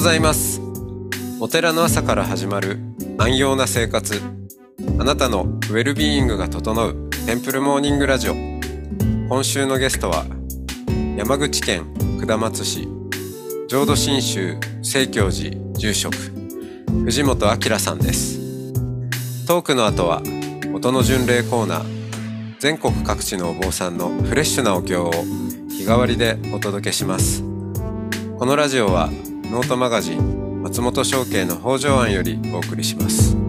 ございます。お寺の朝から始まる安養な生活。あなたのウェルビーイングが整うテンプルモーニングラジオ。今週のゲストは山口県下松市浄土真宗聖教寺住職藤本明さんです。トークの後は音の巡礼コーナー全国各地のお坊さんのフレッシュなお経を日替わりでお届けします。このラジオはノートマガジン松本商家の北条庵よりお送りします。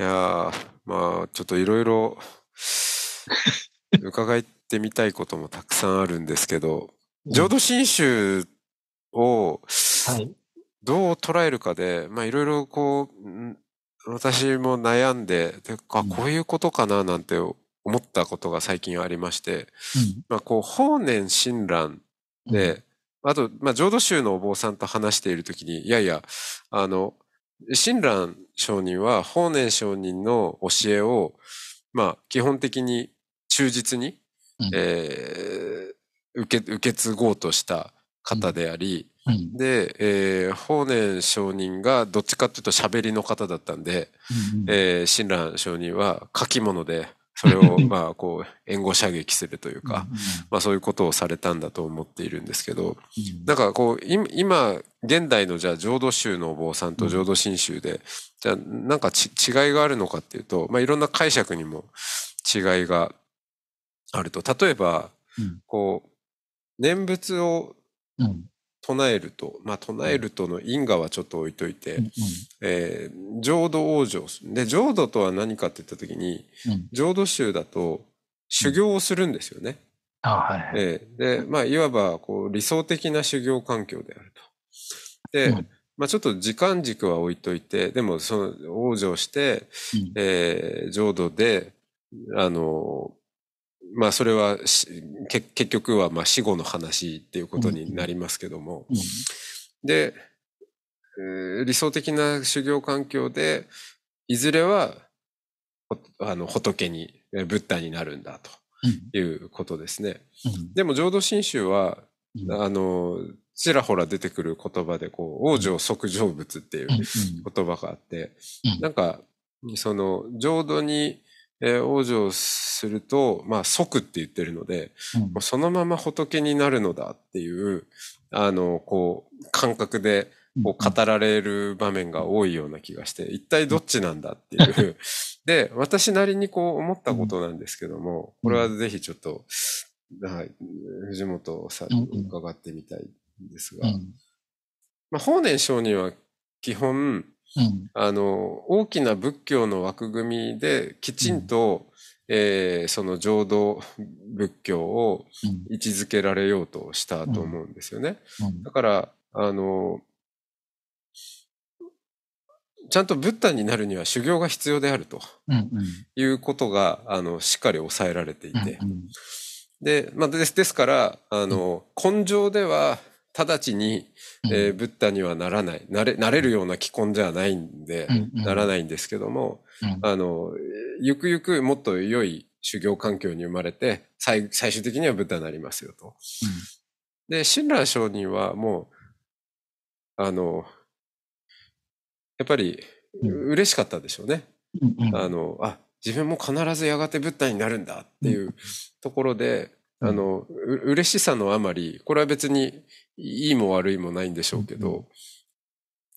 いやーまあちょっといろいろ 伺ってみたいこともたくさんあるんですけど浄土真宗をはい。どう捉えるかでまあいろいろこうん私も悩んでであうん。こういうことかななんて思ったことが最近ありまして、うん。まあ、こう法然親鸞で、あと、まあ、浄土宗のお坊さんと話しているときに、いやいや、あの、親鸞上人は法然上人の教えを、まあ、基本的に忠実に、うん。えー受け、受け継ごうとした方であり、うん。で、えー法然上人がどっちかっていうと喋りの方だったんで、うん。えー親鸞上人は書き物で、それを、まあ、こう、援護射撃するというか、まあそういうことをされたんだと思っているんですけど、なんかこう、い今、現代のじゃあ浄土宗のお坊さんと浄土真宗で、じゃあなんかち違いがあるのかっていうと、まあいろんな解釈にも違いがあると。例えば、うん。こう、念仏をうん唱えると、まあ唱えるとの因果はちょっと置いといて、うんえー浄土往生。で、浄土とは何かって言った時に、うん浄土宗だと修行をするんですよね。あはいはい。ええで、まあ、いわば、こう、理想的な修行環境であると。で、うんまあ、ちょっと時間軸は置いといて、でも、その、往生して、うんえー浄土で、あの、まあ、それは結局は、まあ、死後の話っていうことになりますけども、うん。で、えー理想的な修行環境で、いずれは、ほあの、仏に、えーブッダになるんだうん。ということですね。うん。でも浄土真宗は、うん。あの、ちらほら出てくる言葉で、こう、往生即成仏っていううん。言葉があって、うん。なんか、その、浄土に、えー往生すると、まあ、即って言ってるので、うん。もうそのまま仏になるのだっていう、あの、こう、感覚で、こう語られる場面が多いような気がして、一体どっちなんだっていう。で、私なりにこう思ったことなんですけども、これはぜひちょっと、はい、藤本さんに伺ってみたいんですが、うん。まあ、法然上人は基本、うん。あの、大きな仏教の枠組みできちんと、えーその浄土仏教をうん。位置づけられようとしたと思うんですよね。うん。だから、あの、ちゃんとブッダになるには修行が必要であるとうんうん。いうことが、あの、しっかり抑えられていて。うんで、まあ、ですですから、あの、根性では、直ちに、えーブッダにはならない。なれ、なれるような気根じゃないんで、うんならないんですけども、うん。あの、ゆくゆくもっと良い修行環境に生まれて、最最終的にはブッダになりますよと。で、親鸞上人はもう、あの、やっぱりうん。嬉しかったでしょうね。あの、あ、自分も必ずやがてブッダになるんだっていうところで、うんあの、う嬉しさのあまり、これは別にいいも悪いもないんでしょうけど、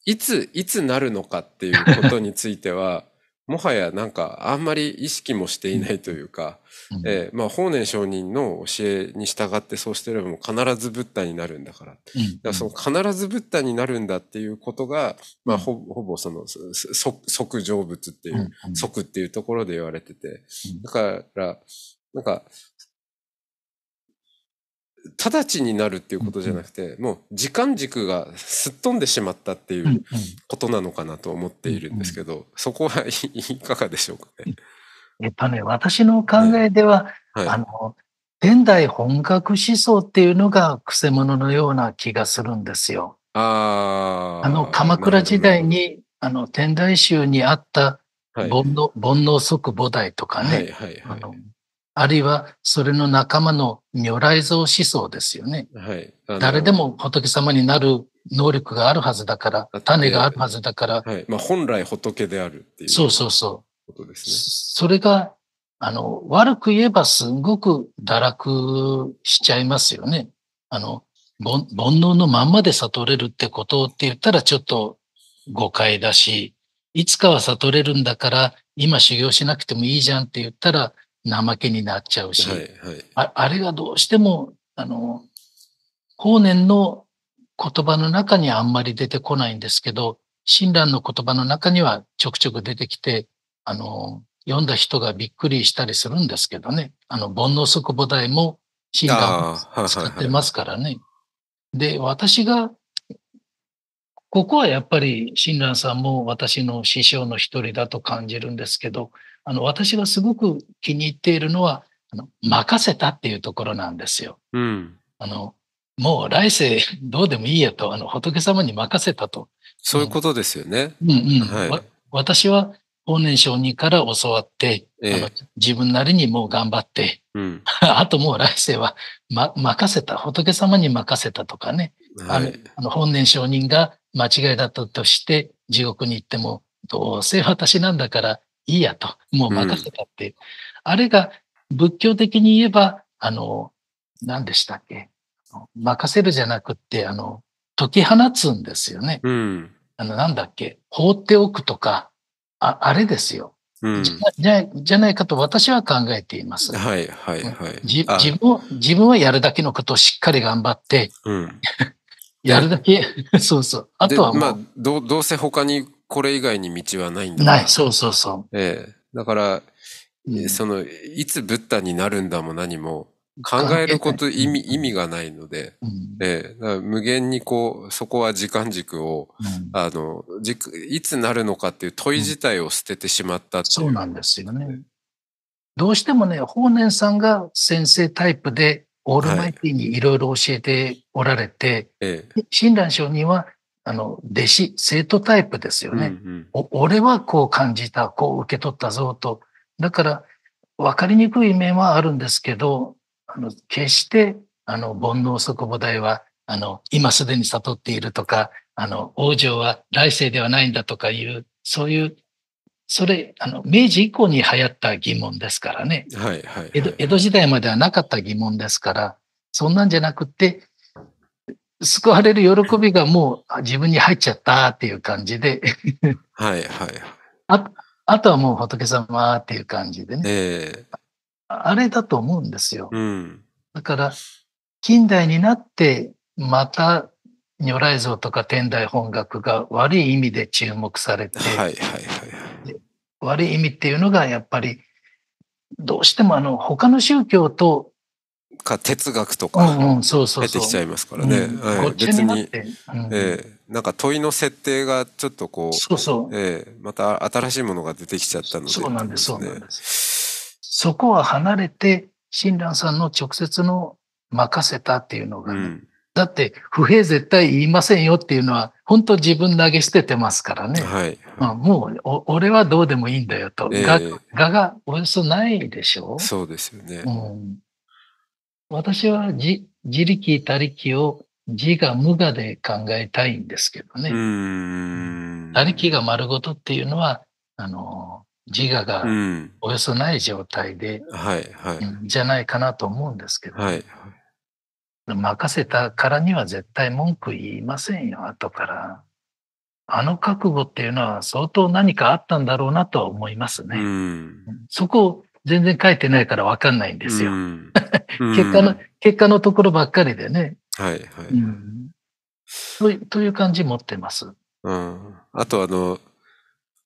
いつ、いつなるのかっていうことについては、もはやなんかあんまり意識もしていないというか、うん。えーまあ法然上人の教えに従ってそうしてればもう必ずブッダになるんだから。だかうん。らその必ずブッダになるんだっていうことが、まあほほぼそのそ即即成仏っていう、うん。即っていうところで言われてて。うん、だから、なんか、直ちになるっていうことじゃなくて、もう時間軸がすっ飛んでしまったっていうことなのかなと思っているんですけど、そこはいかがでしょうかね。えっとね、私の考えでは、はい、あの、現代本格思想っていうのがくせ者のような気がするんですよ。ああの、鎌倉時代に、あの、天台宗にあった煩悩、煩悩即菩提とかね、はいはいはい、あのあるいはそれの仲間の如来像思想ですよね。はい、誰でも仏様になる能力があるはずだから、種があるはずだから。はい、まあ、本来仏であるっていう。そうそうそう。ことですね。それが、あの、悪く言えばすごく堕落しちゃいますよね。あの、煩悩のまんまで悟れるってことって言ったらちょっと誤解だし、いつかは悟れるんだから、今修行しなくてもいいじゃんって言ったら、怠けになっちゃうし、はいはい、ああれがどうしても、あの、法然の言葉の中にあんまり出てこないんですけど、親鸞の言葉の中にはちょくちょく出てきて、あの、読んだ人がびっくりしたりするんですけどね。あの、煩悩即菩提も親鸞使ってますからね。で、私が、ここはやっぱり親鸞さんも私の師匠の一人だと感じるんですけど、あの、私がすごく気に入っているのは、あの、任せたっていうところなんですよ。うん。あの、もう来世 どうでもいいやと、あの、仏様に任せたと。そういうことですよね。うん、うん、はい、私は法然上人から教わって、ええ、自分なりにもう頑張って、うん、あともう来世は、ま、任せた、仏様に任せたとかね、はい、あの本然上人が間違いだったとして地獄に行っても、どうせ私なんだからいいやと、もう任せたって。うん、あれが仏教的に言えば、あの、何でしたっけ？任せるじゃなくって、あの、解き放つんですよね。うん、あの、なんだっけ？放っておくとか、ああれですよ。うん、じゃじゃないかと私は考えています。はいはいはい。自分自分はやるだけのことをしっかり頑張って、うん、やるだけ、そうそう。あとはまあど、どうせ他にこれ以外に道はないんだ。ない、そうそうそう。ええ。だから、うん、その、いつブッダになるんだも何も、考えること意味、意味がないので、うん、ええ。無限にこう、そこは時間軸を、うん、あの、いつなるのかっていう問い自体を捨ててしまったっていう。そうなんですよね。どうしてもね、法然さんが先生タイプで、オールマイティにいろいろ教えておられて、はい親鸞上人は、あの、弟子、生徒タイプですよね、うんうん、俺はこう感じた、こう受け取ったぞと。だから、わかりにくい面はあるんですけど、あの、決して、あの、煩悩即菩提は、あの、今すでに悟っているとか、あの、王女は来世ではないんだとかいう、そういう、それ、あの、明治以降に流行った疑問ですからね。はいはい、はい、江戸。江戸時代まではなかった疑問ですから、そんなんじゃなくて、救われる喜びがもう自分に入っちゃったっていう感じではいはい。ああとはもう仏様っていう感じでね。えー、あれだと思うんですよ。うん、だから、近代になってまた如来像とか天台本学が悪い意味で注目されて、はいはいはい、悪い意味っていうのがやっぱりどうしてもあの他の宗教とか哲学とか出てきちゃいますからね。はい、別に、うん、えー、なんか問いの設定がちょっとこう、そうそう。えー、また新しいものが出てきちゃったので、そうなんです、そうなんです。そこは離れて、親鸞さんの直接の任せたっていうのが、ね、うん、だって、不平絶対言いませんよっていうのは、本当自分投げ捨ててますからね。はい。まあ、もう俺はどうでもいいんだよと。えー、が、がおよそないでしょそうですよね。うん私は自自力他力を自我無我で考えたいんですけどね。他力が丸ごとっていうのは、あの、自我がおよそない状態で、はいはい、じゃないかなと思うんですけど、はい、任せたからには絶対文句言いませんよ、後から。あの覚悟っていうのは相当何かあったんだろうなとは思いますね。そこを全然書いてないからわかんないんですよ。結果の、結果のところばっかりでね。はいはい。うん、というという感じ持ってます。うん。あとあの、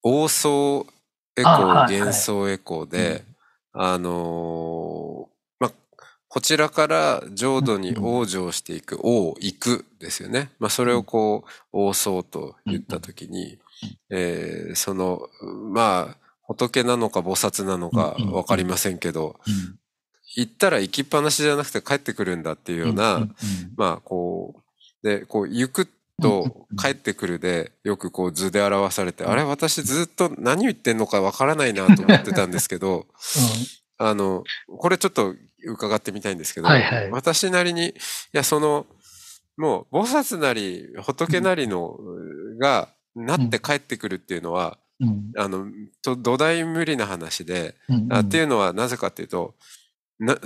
王相エコー、幻想エコーで、あのー、ま、こちらから浄土に往生していく、王、行くですよね。まあ、それをこう、王僧と言ったときに、えー、その、まあ、仏なのか菩薩なのかわかりませんけど、行ったら行きっぱなしじゃなくて帰ってくるんだっていうような、まあ、こう、で、こう、行くと帰ってくるで、よくこう図で表されて、あれ私ずっと何言ってんのかわからないなと思ってたんですけど、あの、これちょっと伺ってみたいんですけど、私なりに、いや、その、もう、菩薩なり、仏なりの、が、なって帰ってくるっていうのは、うん、あの、と土台無理な話で、うんあ、っていうのはなぜかっていうと、な、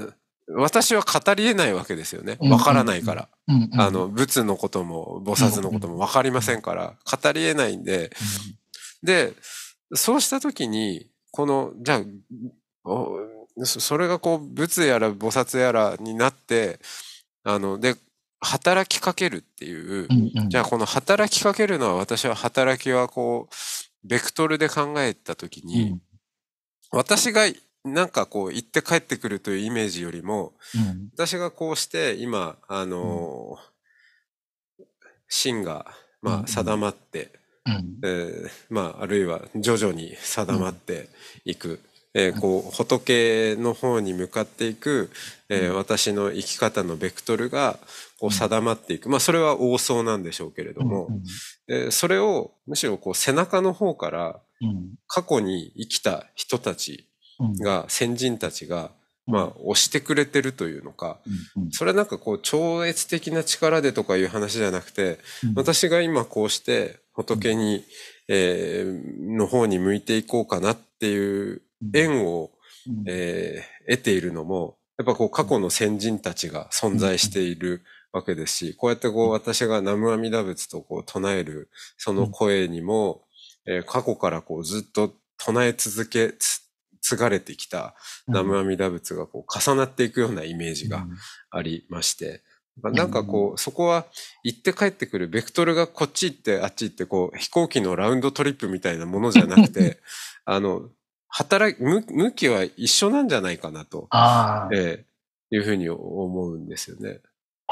私は語り得ないわけですよね。わからないから。あの、仏のことも、菩薩のこともわかりませんから、語り得ないんで、で、そうしたときに、この、じゃあ、それがこう、仏やら菩薩やらになって、あの、で、働きかけるっていう、うんうん、じゃあこの働きかけるのは私は働きはこう、ベクトルで考えたときに、うん、私がなんかこう行って帰ってくるというイメージよりも、うん、私がこうして今、あのー、芯が、まあ、定まって、うん、えー、まあ、あるいは徐々に定まっていく。えー、こう仏の方に向かっていく、えー、私の生き方のベクトルがこう定まっていく、まあ、それは王相なんでしょうけれども、えー、それをむしろこう背中の方から過去に生きた人たちが、先人たちがまあ、押してくれてるというのか、それはなんかこう、超越的な力でとかいう話じゃなくて、私が今こうして仏に、えー、の方に向いていこうかなっていう縁を、えー、得ているのも、やっぱこう過去の先人たちが存在しているわけですし、こうやってこう私が南無阿弥陀仏とこう唱えるその声にも、えー、過去からこうずっと唱え続け、継がれてきた南無阿弥陀仏がこう重なっていくようなイメージがありまして、なんかこう、そこは行って帰ってくる、ベクトルがこっち行ってあっち行ってこう飛行機のラウンドトリップみたいなものじゃなくて、あの、働き、向きは一緒なんじゃないかなと、ええいうふうに思うんですよね。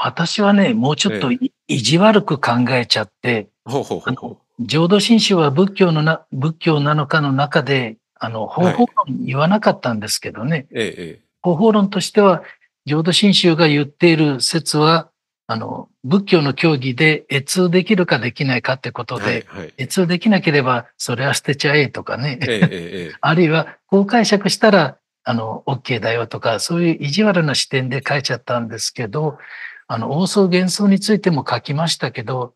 私はね、もうちょっと意地悪く考えちゃって、ほうほうほう浄土真宗は仏教のな、仏教なのかの中で、あの、方法論言わなかったんですけどね。はい、ええ、方法論としては、浄土真宗が言っている説は、あの、仏教の教義で越通できるかできないかってことで、はいはい、越通できなければそれは捨てちゃえとかね。ええ、あるいは、こう解釈したら、あの、OK だよとか、そういう意地悪な視点で書いちゃったんですけど、あの、王相幻想についても書きましたけど、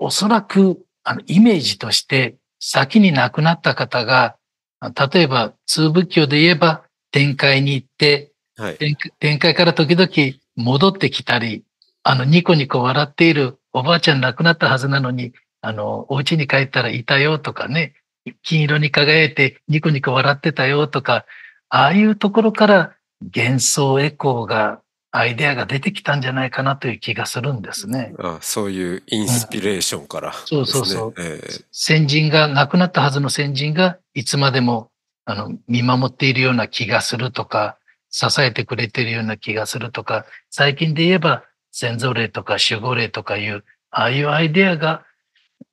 おそらく、あの、イメージとして先に亡くなった方が、例えば、通仏教で言えば、展開に行って、はい、展開から時々戻ってきたり、あの、ニコニコ笑っているおばあちゃん亡くなったはずなのに、あの、お家に帰ったらいたよとかね、金色に輝いてニコニコ笑ってたよとか、ああいうところから幻想エコーが、アイデアが出てきたんじゃないかなという気がするんですね。あそういうインスピレーションから、ねうん、そうそうそう、えー、先人が、亡くなったはずの先人がいつまでもあの見守っているような気がするとか、支えてくれてるような気がするとか、最近で言えば先祖霊とか守護霊とかいう、ああいうアイデアが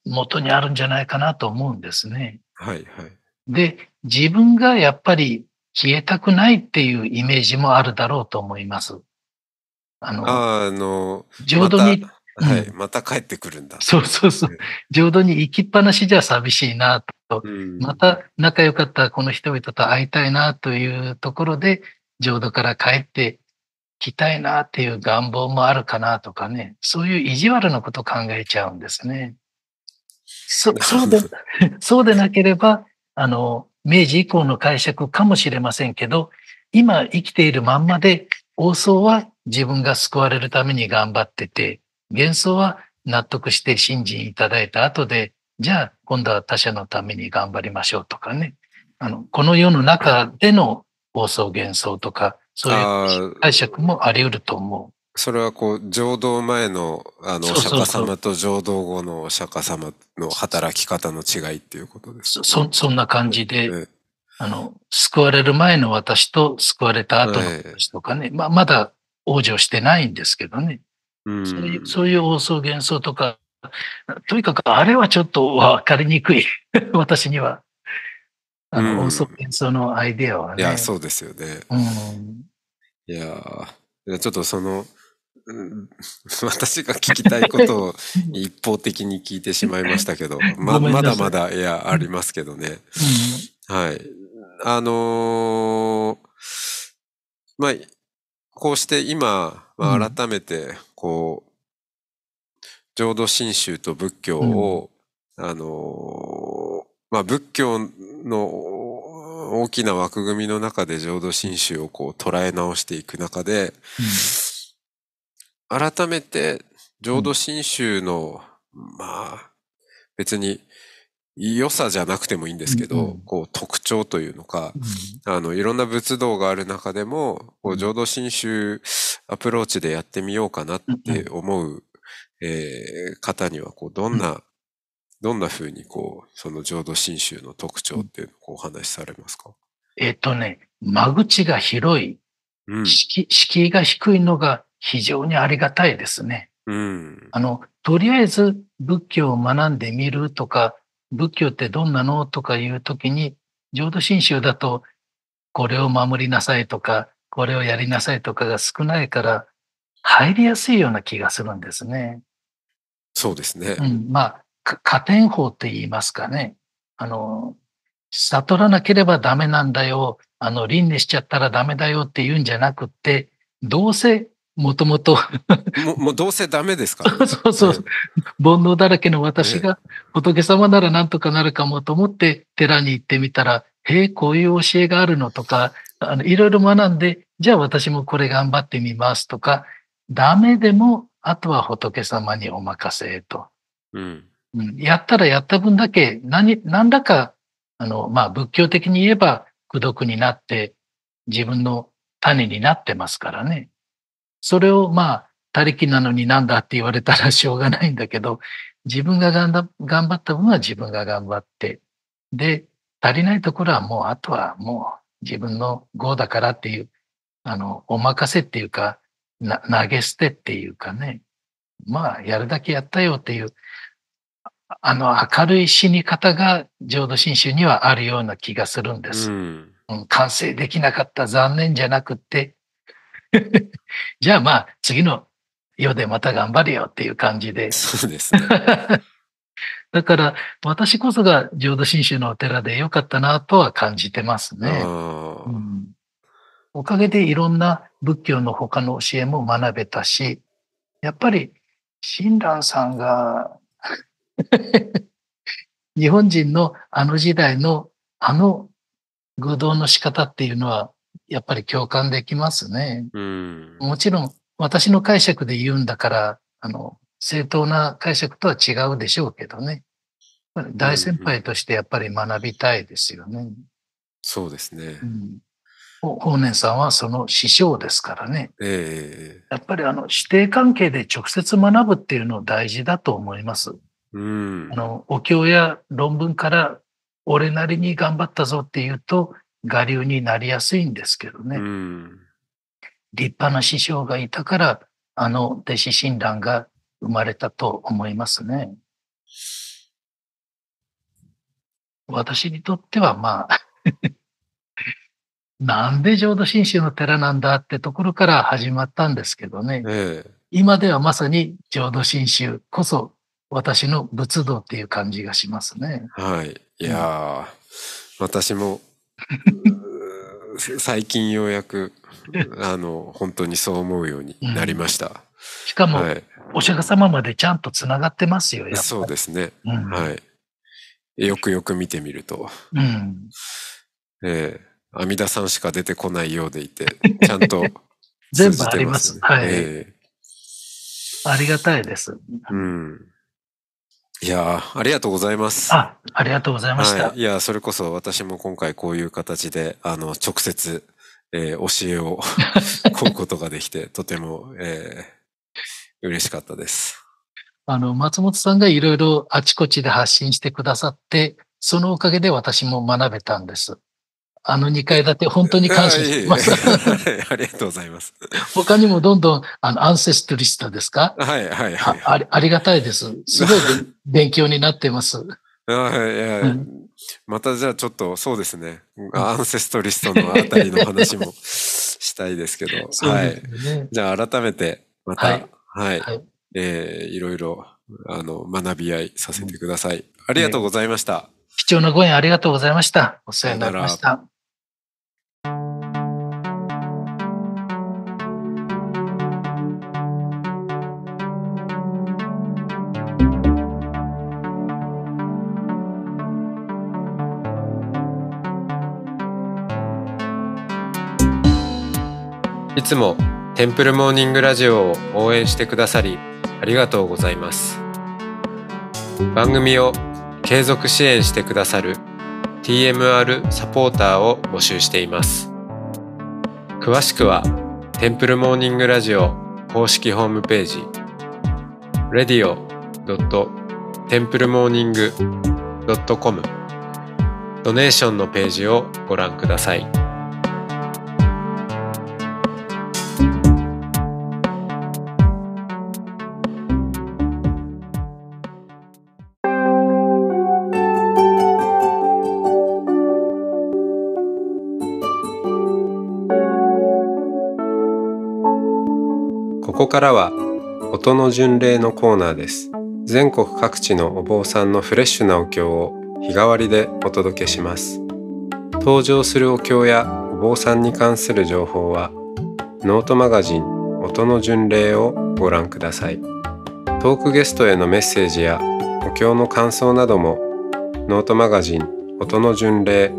元にあるんじゃないかなと思うんですね。はいはい。で、自分がやっぱり消えたくないっていうイメージもあるだろうと思います。あの、あの、浄土に、まはい、また帰ってくるんだ。そうそうそう。浄土に行きっぱなしじゃ寂しいなと、うん、また仲良かったこの人々と会いたいなというところで、浄土から帰ってきたいなっていう願望もあるかなとかね、そういう意地悪なこと考えちゃうんですね。そそうで、そうでなければ、あの、明治以降の解釈かもしれませんけど、今生きているまんまで、王僧は自分が救われるために頑張ってて、幻想は納得して信心いただいた後で、じゃあ今度は他者のために頑張りましょうとかね。あの、この世の中での妄想幻想とか、そういう解釈もあり得ると思う。それはこう、浄土前の、あの、お釈迦様と浄土後のお釈迦様の働き方の違いっていうことですか、そ、そんな感じで、あの、救われる前の私と救われた後の私とかね、まあ、まだ往生してないんですけどね。うんそういう、そういう妄想幻想とか、とにかくあれはちょっと分かりにくい。私には。あの、うん妄想幻想のアイデアはね。いや、そうですよね。うん。いやちょっとその、うん 私が聞きたいことを 一方的に聞いてしまいましたけど、ままだまだ、いや、ありますけどね。はい。あのーまあ、こうして今、まあ、うん。改めて、こう、浄土真宗と仏教を、あのーまあ、仏教の大きな枠組みの中で浄土真宗をこう捉え直していく中で、改めて浄土真宗の、まあ、別に良さじゃなくてもいいんですけど、うんうんこう特徴というのか、うんあの、いろんな仏道がある中でも、こううん浄土真宗アプローチでやってみようかなって思う、えー方には、こう、どんな、どんな風にこう、その浄土真宗の特徴っていうのをお話しされますか？えっとね、間口が広い、うん。敷居敷居が低いのが非常にありがたいですね。うん。あの、とりあえず仏教を学んでみるとか、仏教ってどんなの？とかいうときに、浄土真宗だと、これを守りなさいとか、これをやりなさいとかが少ないから、入りやすいような気がするんですね。そうですね。うん、まあ、か加点法って言いますかね。あの、悟らなければダメなんだよ。あの、輪廻しちゃったらダメだよって言うんじゃなくって、どうせ、もともと、も う、どうせダメですから、そうそう、煩悩だらけの私が仏様ならなんとかなるかもと思って寺に行ってみたら、へえ、こういう教えがあるのとか、あの、いろいろ学んで、じゃあ私もこれ頑張ってみますとか、ダメでも、あとは仏様にお任せと。うん。うんやったらやった分だけ、何、何らか、あの、まあ、仏教的に言えば、功徳になって、自分の種になってますからね。それを、まあ、他力なのになんだって言われたらしょうがないんだけど、自分が頑張った分は自分が頑張って、で、足りないところはもう、あとはもう自分の業だからっていう、あの、お任せっていうか、な投げ捨てっていうかね。まあ、やるだけやったよっていう、あの、明るい死に方が浄土真宗にはあるような気がするんです。うん。うん完成できなかった残念じゃなくって、じゃあまあ次の世でまた頑張るよっていう感じで。そうですね。だから私こそが浄土真宗のお寺でよかったなとは感じてますね。あうーんおかげでいろんな仏教の他の教えも学べたし、やっぱり親鸞さんが 日本人のあの時代のあの愚道の仕方っていうのはやっぱり共感できますね。うん。もちろん私の解釈で言うんだから、あの、正当な解釈とは違うでしょうけどね。大先輩としてやっぱり学びたいですよね。そうですねう。んほ法然さんはその師匠ですからね。えやっぱりあの、師弟関係で直接学ぶっていうの大事だと思います。えうんあ。の、お経や論文から俺なりに頑張ったぞっていうと、我流になりやすいんですけどね。うん。立派な師匠がいたから、あの弟子親鸞が生まれたと思いますね。私にとってはまあ、なんで浄土真宗の寺なんだってところから始まったんですけどね。ええ今ではまさに浄土真宗こそ私の仏道っていう感じがしますね。はい。いやー、私も、最近ようやく、あの、本当にそう思うようになりました。しかも、はい。お釈迦様までちゃんとつながってますよ。そうですね。うんはい。よくよく見てみると、うん。ええ阿弥陀さんしか出てこないようでいて、ちゃんと 全部ありますねはいえありがたいです。えうん。いやーありがとうございます。あ、ありがとうございました。はい。いや、それこそ私も今回こういう形で、あの、直接、えー教えを 請うことができて、とても、えー嬉しかったです。あの、松本さんがいろいろあちこちで発信してくださって、そのおかげで私も学べたんです。あの2階建て、本当に感謝してます。ありがとうございます。他にもどんどん、あの、アンセストリストですか？はいはいはい。あありがたいです。すごい勉 強になってます。いや、またじゃあちょっとそうですね。アンセストリストのあたりの話も したいですけど。はい。じゃあ改めて、また、はい。はい、はい、えー、いろいろ、あの、学び合いさせてください。ありがとうございました。貴重なご縁ありがとうございました。お世話になりました。いつもテンプルモーニングラジオを応援してくださりありがとうございます番組を継続支援してくださる TMR サポーターを募集しています詳しくはテンプルモーニングラジオ公式ホームページ radio.templemorning.com ドネーションのページをご覧ください。ここからは音の巡礼のコーナーです。全国各地のお坊さんのフレッシュなお経を日替わりでお届けします。登場するお経やお坊さんに関する情報はノートマガジン音の巡礼をご覧ください。トークゲストへのメッセージやお経の感想などもノートマガジン音の巡礼ウ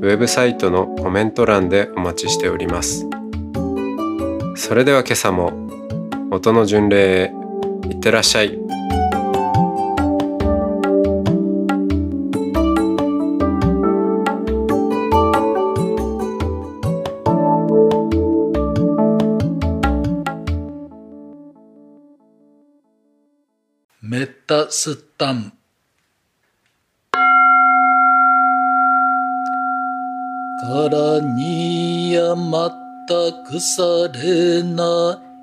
ェブサイトのコメント欄でお待ちしております。それでは今朝も音の巡礼へいってらっしゃい。メッタスタンからにやまったくされなヤ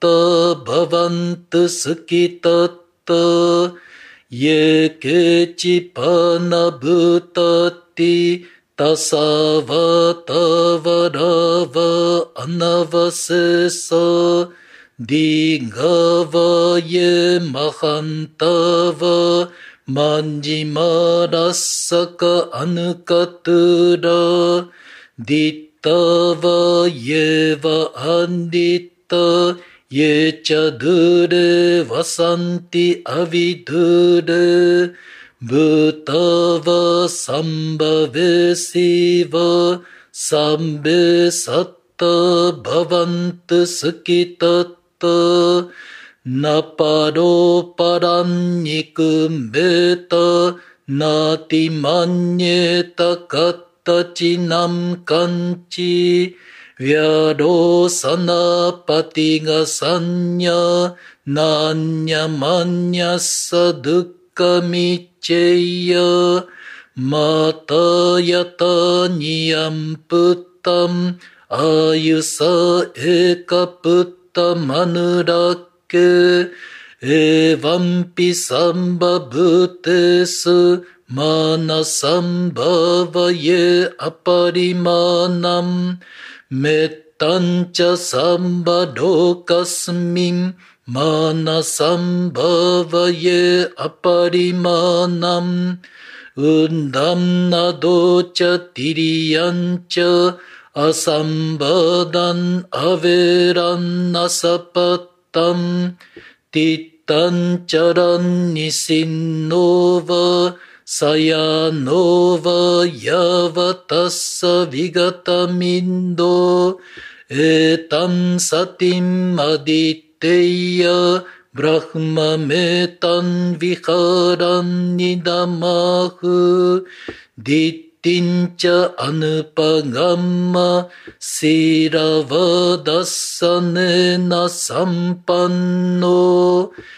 サントサコチャスバロチャアッパキチ ये च दुर् वसन्ति अविधुर्भूतव सम्भवसि सत्त भवन्त सुकितत् न परोपरन्यिकुम्भेत नातिमन्येत कत्तचिनं कञ्चि। व्यादोसनपतिङसञ्ज्ञ नान्यमन्यस्स दुःखमिचेय्य माता यत नियं पुत्तम् आयुष एकपुत्तमनुरक् एवम्पि सम्बभूतेषु अपरिमानम् मेत्तञ्च सम्बधो कस्मिं मानसंभवये अपरिमानम् उन्दं नदोच तिरियञ्च असम्बदन् अविरन्न सपत्तं ति चरन्निषिन्नोव ギンドナチャクンダンサマチャ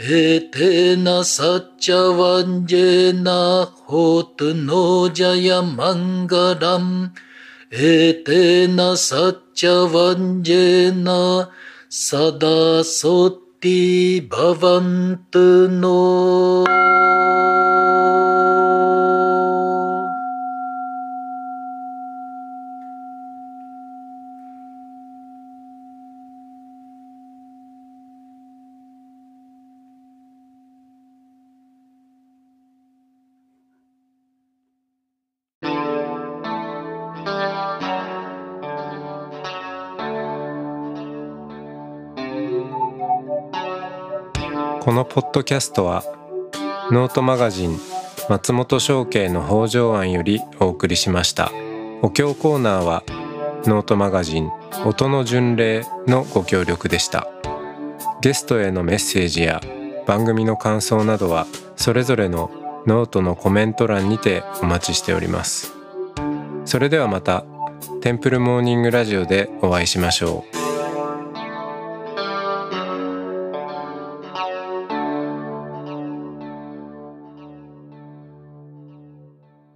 एतेन सच्च वंजेन होत नो जयमङ्गलम्। एतेन सच्यवंजेन सदा सोत्ति सुीभवन्त् नो। このポッドキャストはノートマガジン松本紹圭の方丈庵よりお送りしました。お経コーナーはノートマガジン音の巡礼のご協力でした。ゲストへのメッセージや番組の感想などはそれぞれのノートのコメント欄にてお待ちしております。それではまたテンプルモーニングラジオでお会いしましょう。